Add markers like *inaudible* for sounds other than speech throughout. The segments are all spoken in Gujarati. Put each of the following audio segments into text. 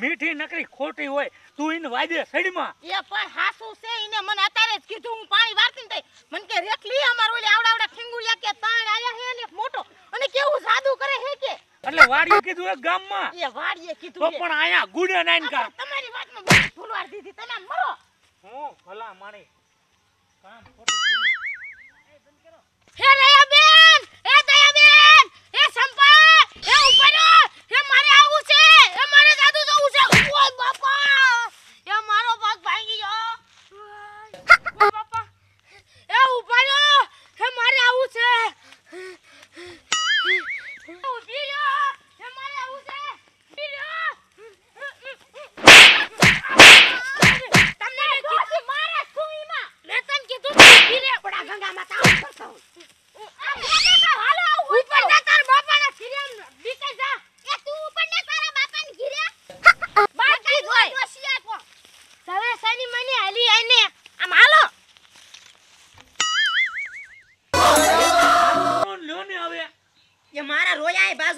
મીઠી નકરી ખોટી હોય તું એને વાજે સડીમાં એ પણ હાસુ છે ઈને મને અત્યારે જ કીધું હું પાણી વારતી તઈ. મને કે રેખલી અમાર ઓલી આવડા આવડા ઠીંગુડિયા કે તાણ આયા હે ને મોટો. અને કેવું જાદુ કરે હે કે? એટલે વાડીએ કીધું એક ગામમાં. એ વાડીએ કીધું તો પણ આયા ગુડે નાઈન કા. તમારી વાતમાં બધી ફૂલવાર દીધી તમે મરો. હું ભલા માણી કામ ખોટું કર્યું. હે દયાબેન હે દયાબેન હે સંપા હે ઉપરો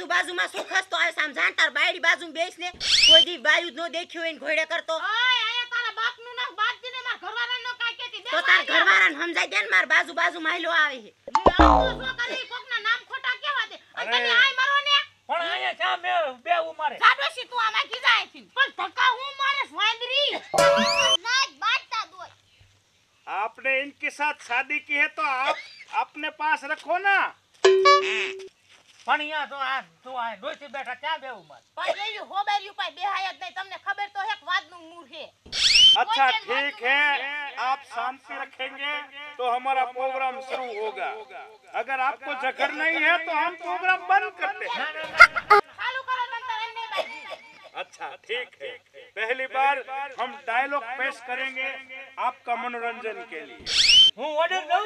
બાજુમાં શું ખસતો આવે સામ જાણતાર બાયડી બાજુ બેસ ને કોઈ દી બાયુ જ નો દેખ્યો હોય ને ઘોડે કરતો તો તાર ઘરવાળાને સમજાય દે ને માર બાજુ બાજુ માયલો આવે છે પણ અહીંયા ચા બે બે ઉમારે પણ ધક્કા હું મારે સ્વાંદરી आपने इनके साथ शादी की है तो आप अपने पास रखो ना પણ અહીંયા તો આ તું આ ડોસી બેઠા ચા બે ઉમારે પણ એવી હોબારી ઉપાય બેહાય જ નહીં તમને ખબર તો હેક વાતનું મૂળ છે अच्छा ठीक है आप शांति रखेंगे तो हमारा प्रोग्राम शुरू होगा अगर आपको जगड़ नहीं है तो हम प्रोग्राम बंद करते हैं ચાલુ કરો નંતર એમને બાજી अच्छा ठीक है पहली बार हम डायलॉग पेश करेंगे आपका मनोरंजन के लिए હું ઓર્ડર દઉં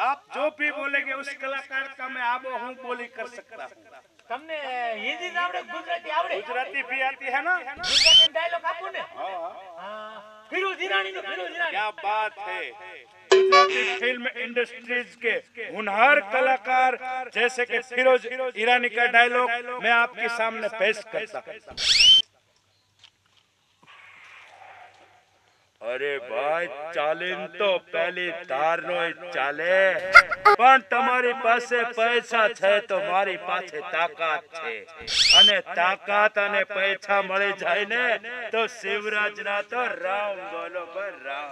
आप जो भी बोलेंगे उस कलाकार का मैं आबो हूँ बोली कर सकता हूँ તમને હિન્દી જ આવડે ગુજરાતી આવડે गुजराती भी आती है ना ગુજરાતી ડાયલોગ આપું ને हाँ હા ફિરોઝ ઈરાની નો ફિરોઝ ઈરાની क्या बात है गुजराती फिल्म इंडस्ट्रीज के हुनहार कलाकार जैसे कि फिरोज ईरानी का डायलॉग मैं आपके सामने पेश करता અરે ભાઈ ચાલીન તો પહેલી ધારનો ચાલે. પણ તમારી પાસે પૈસા છે તો મારી પાસે તાકાત છે. અને તાકાત અને પૈસા મળી જાય ને તો શિવરાજ ના તો રામ બોલો પર રામ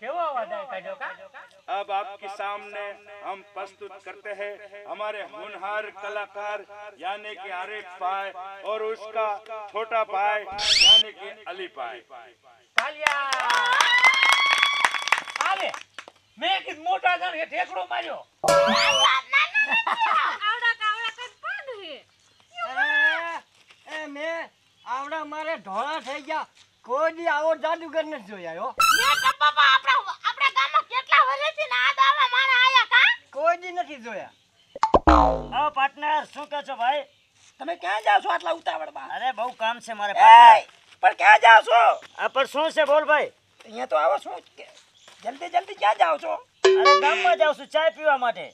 કેવો અવાજ આવે કાઢ્યો કા? अब आपके सामने हम प्रस्तुत करते हैं हमारे होनहार कलाकार यानी कि आरिफ भाई और उसका छोटा भाई यानी कि अली भाई તાલિયા આવે મેં કીધું મોટા જણ એ ઠેકડો માર્યો એ મેં આવડા મારે ઢોળા થઈ ગયા કોઈ દી આવો જાદુગર નથી જોયા હો પાર્ટનર શું કહો છો તમે ક્યાં જાવ છો આટલા ઉતાવળમાં? અરે બહુ કામ છે મારે પાર્ટનર પણ ક્યાં જાવ છો? આ પણ શું છે બોલ ભાઈ? અહીંયા તો આવો શું? જલ્દી જલ્દી ક્યાં જાવ છો? અરે ગામમાં જાવ છું ચા પીવા માટે.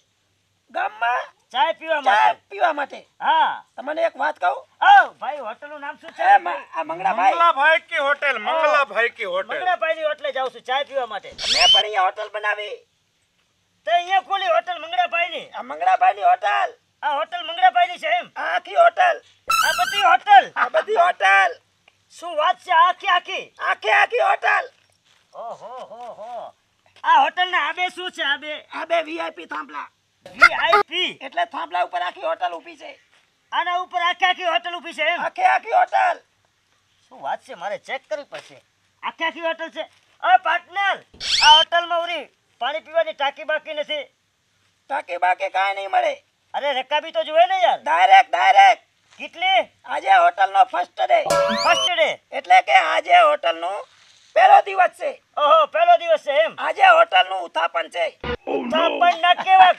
ગામમાં? ચા પીવા માટે. પીવા માટે? હા. તમને એક વાત કહું? ઓ ભાઈ હોટલનું નામ શું છે? આ મંગળાભાઈ. મંગળાભાઈ કી હોટેલ મંગળાભાઈ કી હોટેલ. મંગળાભાઈ ની હોટેલ જાઉં છું ચા પીવા માટે. મેં પણ અહીંયા હોટલ બનાવી. તો અહીંયા ખોલી હોટલ મંગળાભાઈની. આ મંગળાભાઈની હોટલ? આ હોટલ મંગળાભાઈની છે એમ. આ આખી હોટલ? આ બધી હોટલ. આ બધી હોટલ? શું વાત છે આખી આખી? આખી આખી હોટલ? ઓહો હો હો. આ હોટલના આબે શું છે આબે? આબે વીઆઈપી થાંભલા. વીઆઈપી એટલે થાંભલા ઉપર આખી હોટલ ઊભી છે. આના ઉપર આખી આખી હોટલ ઊભી છે એમ? આખી આખી હોટલ. શું વાત છે મારે ચેક કરવી પડશે. આખી આખી હોટલ છે. અ પાર્ટનર આ હોટલમાં ઉરી પાણી પીવાની ટાંકી બાકી નથી. ટાંકી બાકી કાંઈ નહીં મળે. અરે રકાબી તો જોવે ને યાર. ડાયરેક્ટ ડાયરેક્ટ કેટલી? આજે હોટલનો ફર્સ્ટ ડે ફર્સ્ટ ડે એટલે કે આજે હોટલનો પહેલો દિવસ છે. ઓહો પહેલો દિવસ છે એમ? આજે હોટલનું ઉત્થાપન છે. ઉથાપન ના કહેવાય.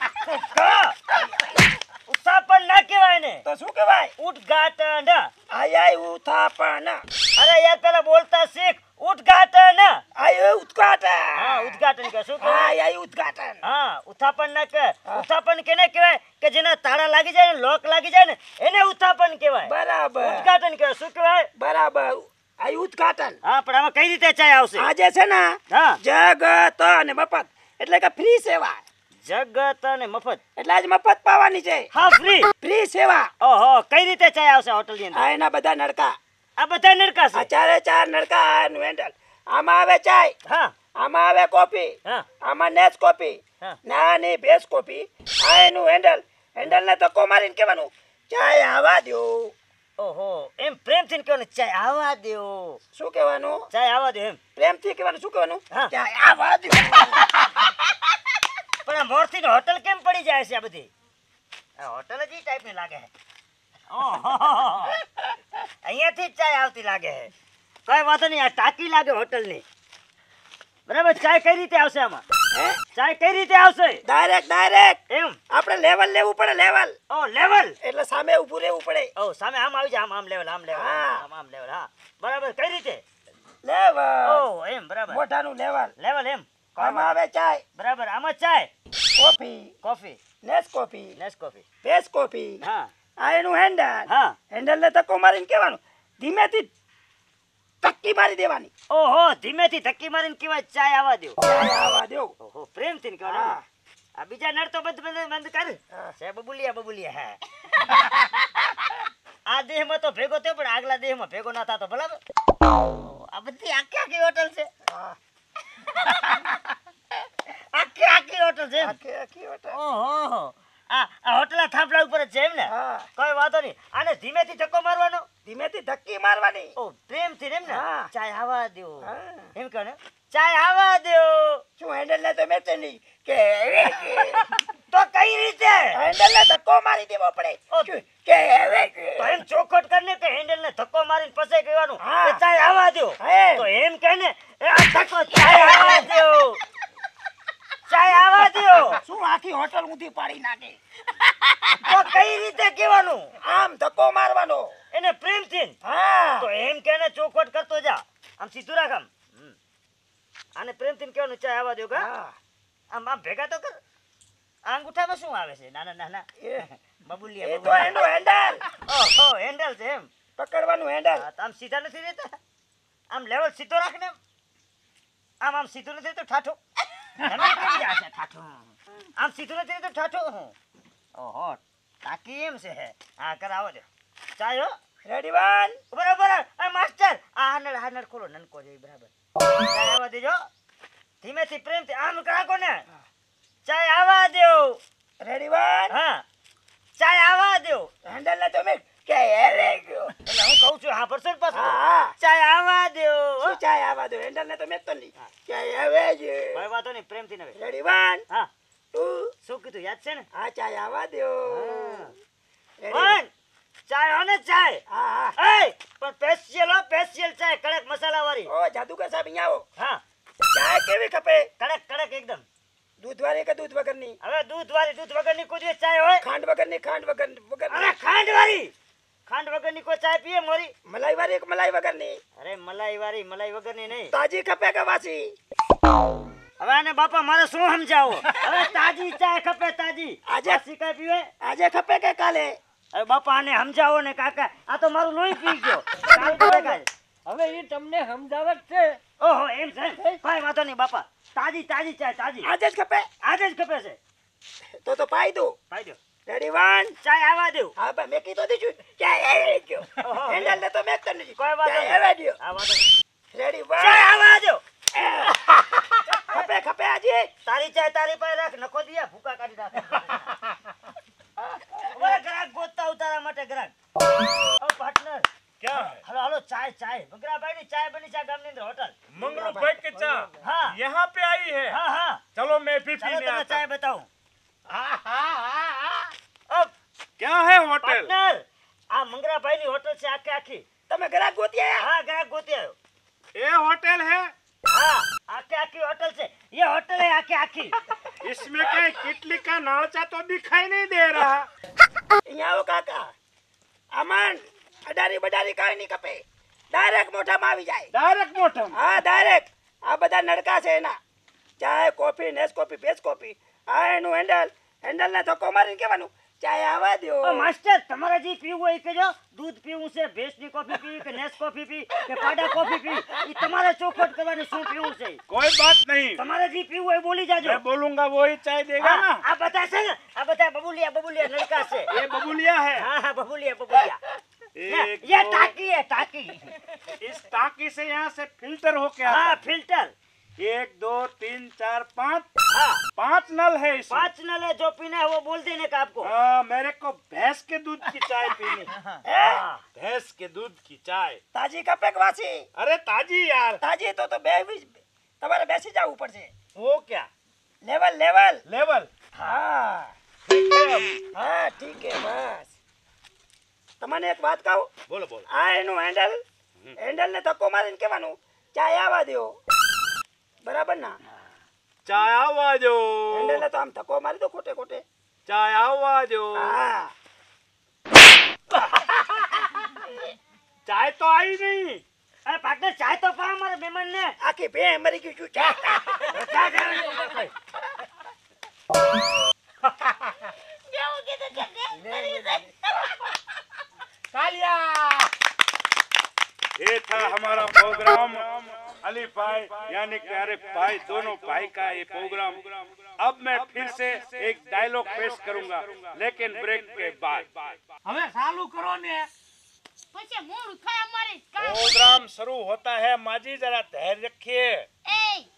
ઉથાપન ના કહેવાય ને. તો શું કહેવાય? ઉદ્ઘાટન. આય ઉથાપન અરે યાર પેલા બોલતા શીખ. ઉદ્ઘાટન. આય ઉદ્ઘાટન. હા ઉદ્ઘાટન કે શું કહેવાય આય આય ઉદ્ઘાટન. હા ઉત્થાપન ના કે ઉથાપન કેને કહેવાય? કે જેના તાળા લાગી જાય ને લોક લાગી જાય ને એને ઉત્થાપન કહેવાય. બરાબર. ઉદ્ઘાટન કે શું કહેવાય? બરાબર. આય ઉદઘાટન. હા પણ આમાં કઈ રીતે ચાય આવશે? આજે છે ને હા. જગત અને મફત. એટલે કે ફ્રી સેવા. જગત અને મફત. એટલે આજ મફત પાવાની છે. હા ફ્રી. ફ્રી સેવા. ઓહો કઈ રીતે ચાય આવશે હોટલની અંદર? આ એના બધા નડકા. આ બધા નરકા છે? ચારે ચાર નડકા આનું હેન્ડલ આમાં આવે ચાય હા. આમાં આવે કોફી હા. આમાં નેસ કોફી હા. નાની ભેસ કોફી. આ એનું હેન્ડલ હેન્ડલ ને ધક્કો મારીને કહેવાનું ચાય આવા દો ઓહો એમ પ્રેમથી કહેવાનું ચાય આવવા દો શું કહેવાનું? ચાય આવવા દો એમ. પ્રેમથી કહેવાનું શું કહેવાનું? ચાય આવા દો પણ આ મોરથી હોટલ કેમ પડી જાય છે આ બધી? આ હોટલ જ ઈ ટાઈપની લાગે છે. ઓહો. અહીંયાથી જ ચાય આવતી લાગે છે કઈ વાંધો નહીં આ ટાંકી લાગે હોટલની. બરાબર ચાય કઈ રીતે આવશે આમાં? હે? ચાય કઈ રીતે આવશે? ડાયરેક્ટ ડાયરેક્ટ એમ? આપણે લેવલ લેવું પડે લેવલ ઓ લેવલ એટલે સામે ઊભું રહેવું પડે. ઓ સામે આમ આવી જાય આમ આમ લેવલ આમ લેવલ. આમ આમ લેવલ હા. બરાબર કઈ રીતે? લેવલ ઓ એમ બરાબર. મોઢાનું લેવલ લેવલ એમ? આમાં આવે ચાય. બરાબર આમાં ચાય? કોફી કોફી નેસ કોફી નેસ કોફી ભેસ કોફી હા. આ એનું હેન્ડલ હા. હેન્ડલ ને ધક્કો મારીને કહેવાનું. ધીમેથી ધક્કી મારી દેવાની. ઓહો ધીમેથી ધક્કી મારીને કહેવાય ચાય આવવા દેવ ચાય આવા દો ઓહો પ્રેમથી. કહેવાનું આ બીજા નળ તો બંધ બંધ બંધ કર. છે બબુલિયા બબુલિયા હા. આ દેહમાં તો ભેગો થયો પણ આગલા દેહમાં ભેગો ના થતો બરાબર? આ બધી આખી આખી હોટલ છે. આખી આખી હોટલ છે આખી આખી હોટલ. ઓહો. આ આ થાંભલા ઉપર જ છે એમ ને? કોઈ વાંધો નહીં. આને ધીમેથી ધક્કો મારવાનો? ધીમેથી ધક્કી મારવાની. ઓ પ્રેમથી એમ ને? ચાય આવા દેવો એમ કહો ને? ચાય આવા દેવો શું હેન્ડલ ને તો મેચ નહીં? કે *laughs* તો કઈ રીતે? હેન્ડલ ને ધક્કો મારી દેવો પડે? કે તો એમ ચોખટ કરીને કે હેન્ડલ ને ધક્કો મારીને પછી કહેવાનું. ચાય આવવા દો તો એમ કહે ને ધક્કો ચાય આવા દો આવવા શું આખી હોટલ ઊંધી પાડી નાખે? તો કઈ રીતે કહેવાનું? આમ ધક્કો મારવાનો. એને પ્રેમથી હા. તો એમ કેને ચોખવટ કરતો જા. આમ સીધું રાખ આમ. આને પ્રેમથી કહેવાનું ચાય આવવા દો કા? આમ આમ ભેગા તો કર. આ અંગૂઠામાં શું આવે છે? નાના નાના બબુલિયા એ. તો એનું હેન્ડલ ઓહો હેન્ડલ છે એમ. પકડવાનું હેન્ડલ આમ સીધા નથી રહેતા? આમ લેવલ સીધો રાખને આમ આમ સીધું નથી રહેતું? ઠાઠું. આમ સીધું નથી રહેતું ઠાઠું ઓહો ટાંકી એમ છે? હા કરાવો દે ચાલો રેડી વન બરાબર આ માસ્ટર આ હાનડ હાનડ ખોલો નનકો જેવી બરાબર. આવવા દેજો. ધીમેથી પ્રેમથી આમ રાખો ને. ચાય આવવા દો. રેડી વન હા. ચાય આવવા દો. હેન્ડલ ને તો મેં કે હેરે ગયો. એટલે હું કહું છું હા પરસોન પાછું? ચાય આવા દો શું ચાય આવા દો? હેન્ડલ ને તો મેં તો નહીં હવે જ કોઈ વાતો નહીં પ્રેમથી નવે. રેડી વન હા. ટુ શું કીધું યાદ છે ને? હા ચાય આવા દો. Ready? ચાય હો ને ચાય? હા હા. પણ સ્પેશિયલ હો સ્પેશિયલ ચાય કડક મસાલા વાળી ઓ જાદુગર સાહેબ અહીંયા આવો. હા. ચાય કેવી કપે કડક કડક એકદમ. દૂધ વાળી કે દૂધ વગરની? હવે દૂધ વાળી દૂધ વગરની કોઈ ચાય હોય? ખાંડ વગરની ખાંડ વગર અરે વગરની. ખાંડ વાળી ખાંડ વગરની કોઈ ચાય પીએ મોરી? મલાઈ વાળી મલાઈ મલાઈ વગરની? અરે મલાઈ વાળી મલાઈ વગરની નહીં. તાજી ખપે કે વાસી? હવે આને બાપા મારે શું સમજાવો હવે તાજી ચાય ખપે તાજી. આજે- વાસી પીવે? આજે ખપે કે કાલે? હવે બાપા આને સમજાવો ને કાકા. આ તો મારું લોહી પી ગયો. હવે એ તમને સમજાવત છે. ઓહો એમ છે? કાંઈ વાંધો નહીં બાપા. તાજી તાજી ચાય તાજી. આજે જ ખપે? આજે જ ખપે છે. તો તો પાઈ દઉં. પાઈ દો. રેડી વન ચાય આવા દેવ હા ભાઈ મેં કીધું દીધું ચાય આવી ગયો. હેન્ડલ ને તો મેં તો નથી કોઈ વાંધો નહીં. આવા ગયો આવા વાંધો રેડી રેડી ચાય આવા દેવ દો. *laughs* ખપે ખપે આજે. તારી ચાય તારી પાસે તમે ગ્રાહક ગોતી આયા હા ગ્રાહક ગોતી આવ્યો ये होटल है हाँ आखी आखी होटल से ये होटल है आखी आखी *laughs* इसमें क्या किटली का नालचा तो दिखाई नहीं दे रहा અહીંયા આવો કાકા આમાં અડારી બડારી કાંઈ નહીં કપે ડાયરેક્ટ મોઢામાં આવી જાય डायरेक्ट मोटम હા ડાયરેક્ટ આ બધા નડકા છે એના ચાય કોફી નેસ કોફી પેસ કોફી આ એનું હેન્ડલ હેન્ડલ ને ધક્કો મારીને કહેવાનું ચાય આવવા દો ઓ માસ્ટર તમારે જે પીવું હોય એ કહેજો દૂધ પીવું છે ભેંસની કોફી પી કે નેસ કોફી પી કે પાડા કોફી પી એ તમારે ચોખવટ કરવાની શું પીવું છે कोई बात नहीं તમારે જે પીવું હોય એ બોલી જાજો मैं बोलूंगा वो ही चाय देगा હા, ना આ બધા છે ને આ બધા બબુલિયા બબુલિયા લડકા છે ये बबुलिया है હા હા બબુલિયા બબુલિયા एक ये दो- टाकी है टाकी इस टाकी से यहाँ से फिल्टर होके आता हाँ है। फिल्टर एक दो तीन चार पाँच हाँ पांच नल है इसमें पांच नल है जो पीना है वो बोल देने का आपको हाँ मेरे को भैंस के दूध की चाय *laughs* पीनी है हाँ। भैंस के दूध की चाय તાજી કપેક વાસી अरे ताजी यार તાજી તો તો બે તમારે બેસી જવું પડશે वो क्या લેવલ લેવલ लेवल હા ठीक है अब। હા ઠીક હે બસ તમને એક વાત કહું बोलो बोलो આ એનું હેન્ડલ હેન્ડલ ને ધક્કો મારીને કહેવાનું ચાય આવવા દો બરાબર ના चाय आवा दो હેન્ડલ ને તો આમ ધક્કો મારી દો ખોટે ખોટે चाय आवा दो હા चाय तो आई नहीं अरे पार्टनर चाय तो पा हमारे मेहमान ने આખી ભે મરી ગયું છું ચા क्या कर रहे हो? કેવું કીધું કે દેશ કરી દે. કાલિયા ये था हमारा प्रोग्राम अली भाई यानी प्यारे भाई दोनों भाई का ये प्रोग्राम अब मैं फिर से एक डायलॉग पेश करूँगा लेकिन ब्रेक के बाद। हमें चालू करो ने प्रोग्राम शुरू होता है माजी जरा धैर्य रखिए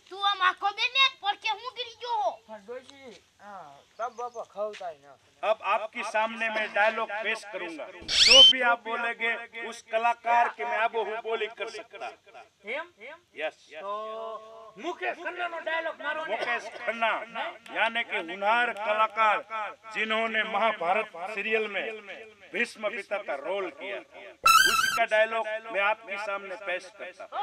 તું આમ આખો દે ને પડકે હું ગીરી ગયો હો. अब आपके सामने मैं डायलॉग पेश करूंगा जो भी आप बोलेंगे उस कलाकार की मैं अब हूँ बोली कर सकता એમ એમ यस તો મુકેશ ખન્નાનો ડાયલોગ મારો ને मुकेश खन्ना यानी कि हुनर कलाकार जिन्होंने महाभारत सीरियल में भीष्म पिता का रोल किया था उसी का डायलॉग मैं आपके सामने पेश करता हूं।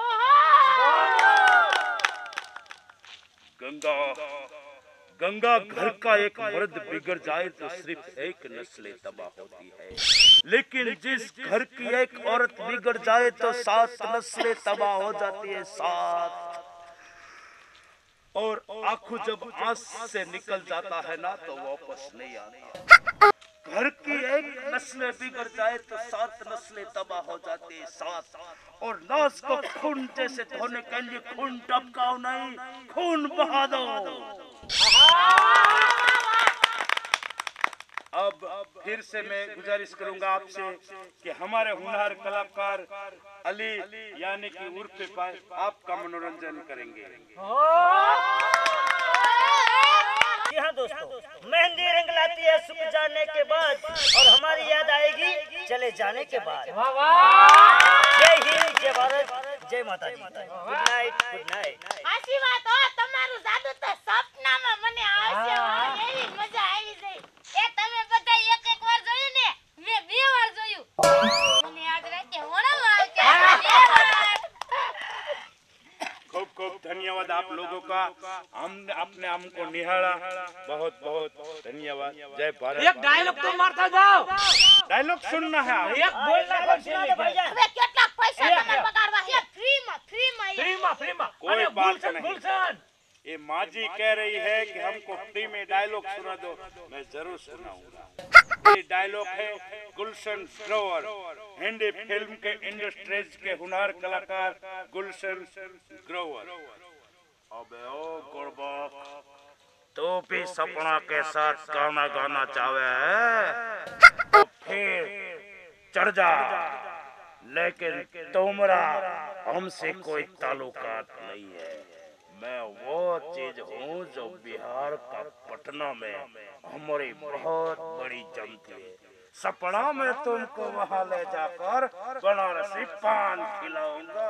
गंगा। गंगा घर का एक मर्द बिगड़ जाए तो सिर्फ़ एक नस्ल तबाह होती है। लेकिन जिस घर की एक औरत बिगड़ जाए तो सात नस्लें तबाह हो जाती है, सात। और आँखों जब आँख से निकल जाता है ना तो वापस नहीं आता। घर की एक नस्ल बिगड़ जाए तो सात नस्लें तबाह हो जाती है, सात। और नाश को खून जैसे धोने के लिए खून टपकाओ नहीं, खून बहा दो। अब फिर से मैं गुजारिश करूँगा आपसे कि हमारे हुनर कलाकार अली, यानी कि उर्फ़ पाए, आपका मनोरंजन करेंगे जी हाँ दोस्तों मेहंदी रंग लाती है सुख जाने के बाद और हमारी याद आएगी चले जाने के बाद વાહ વાહ जय हिंद जय भारत जय माता दी गुड नाइट गुड नाइट સાચી વાત હો તમારું જાદુ તો સપનામાં મને આવશે धन्यवाद आप लोगों का हम अपने हमको निहारा बहुत बहुत धन्यवाद जय भारत એક ડાયલોગ તો મારતા જાઓ डायलॉग सुनना है आप। એક બોલના પડશે सुना दो भाईजान હવે કેટલા પૈસા એ, તમારે એ. પગારવા છે ફ્રીમાં ફ્રીમાં એ. ફ્રીમાં ફ્રીમાં કોઈ અને બાત ગુલશન નહીં. ગુલશન ये माँ जी कह रही है कि हमको फ्री में डायलॉग सुना दो मैं जरूर सुनाऊंगा ये डायलॉग है गुलशन ग्रोवर हिंदी फिल्म के इंडस्ट्रीज के हुनर कलाकार गुलशन ग्रोवर अबे ओ गुरबक तो भी सपना के साथ गाना गाना चाहे है तो फिर चढ़ जा। लेकिन तुम्हारा हमसे कोई ताल्लुकात नहीं है। मैं वो चीज़ हूँ जो बिहार का पटना में हमारी बहुत बड़ी जमती है। सपना में तुमको वहाँ ले जाकर बनारसी पान खिलाऊँगा।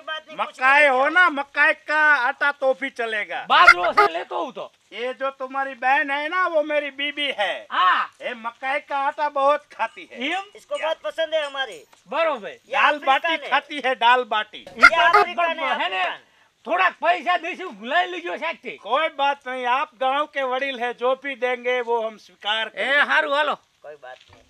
પડે હવે આમ સામાના હલવા માંડો. હે ઘઉં ઘઉં તો નથી પણ બાજરો દસ એક દઈ દઈશું હાલશે અરે कोई चलेगा, बात चलेगा, नहीं। कोई बात नहीं कुछ मकाई नहीं हो ना मकाई का आटा तो भी चलेगा બાજરો છે લેતો હું તો ये जो तुम्हारी बहन है ना वो मेरी बीबी है હા ये मकाई का आटा बहुत खाती है એમ इसको बहुत पसंद है हमारे બરોબર ये दाल अफ्रीका बाटी ने- खाती है दाल बाटी ઈ તો ये अफ्रीका ने હે ને अफ्रीका ने। થોડાક પૈસા દઈશું લઈ લીજો સાચી कोई बात नहीं आप गांव के वडील है जो भी देंगे वो हम स्वीकार એ करेंगे સારું હાલો कोई बात नहीं